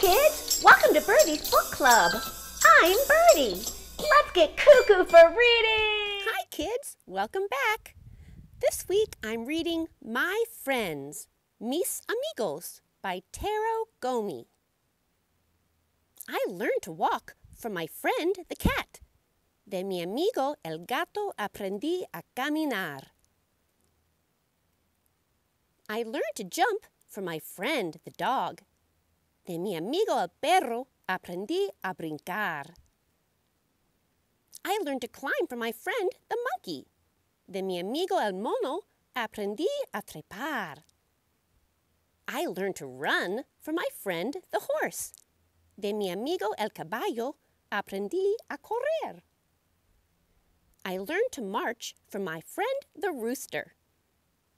kids! Welcome to Birdie's Book Club. I'm Birdie. Let's get cuckoo for reading! Hi, kids. Welcome back. This week I'm reading My Friends, Mis Amigos by Taro Gomi. I learned to walk from my friend the cat. De mi amigo el gato aprendí a caminar. I learned to jump from my friend the dog. De mi amigo el perro aprendí a brincar. I learned to climb from my friend the monkey. De mi amigo el mono aprendí a trepar. I learned to run from my friend the horse. De mi amigo el caballo aprendí a correr. I learned to march from my friend the rooster.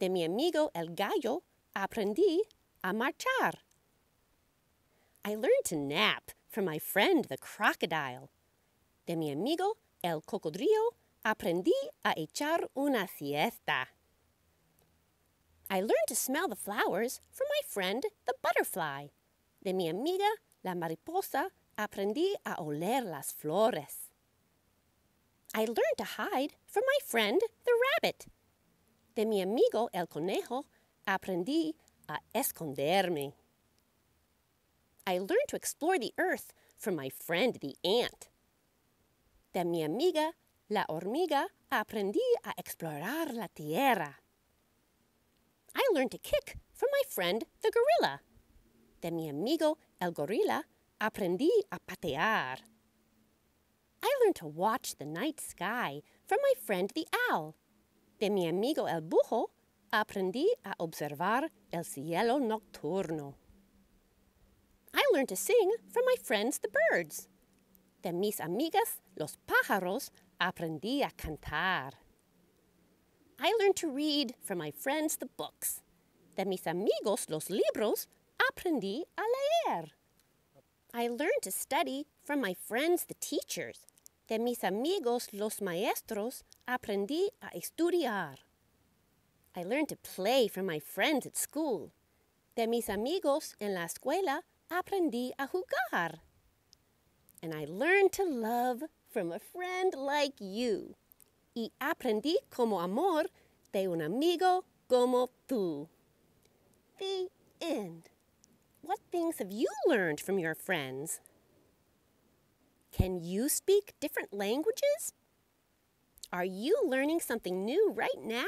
De mi amigo el gallo aprendí a marchar. I learned to nap from my friend the crocodile. De mi amigo el cocodrilo aprendí a echar una siesta. I learned to smell the flowers from my friend the butterfly. De mi amiga la mariposa aprendí a oler las flores. I learned to hide from my friend the rabbit. De mi amigo el conejo aprendí a esconderme. I learned to explore the earth from my friend the ant. De mi amiga la hormiga aprendí a explorar la tierra. I learned to kick from my friend the gorilla. De mi amigo el gorila aprendí a patear. I learned to watch the night sky from my friend the owl. De mi amigo el búho aprendí a observar el cielo nocturno. I learned to sing from my friends the birds. De mis amigas los pájaros aprendí a cantar. I learned to read from my friends the books. De mis amigos los libros aprendí a leer. I learned to study from my friends the teachers. De mis amigos los maestros aprendí a estudiar. I learned to play from my friends at school. De mis amigos en la escuela aprendí a jugar. And I learned to love from a friend like you. Y aprendí como amor de un amigo como tú. The end. What things have you learned from your friends? Can you speak different languages? Are you learning something new right now?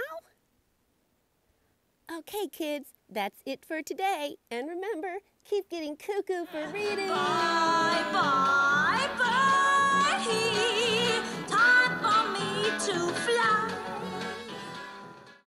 Okay, kids, that's it for today. And remember, keep getting cuckoo for reading. Bye, bye, bye.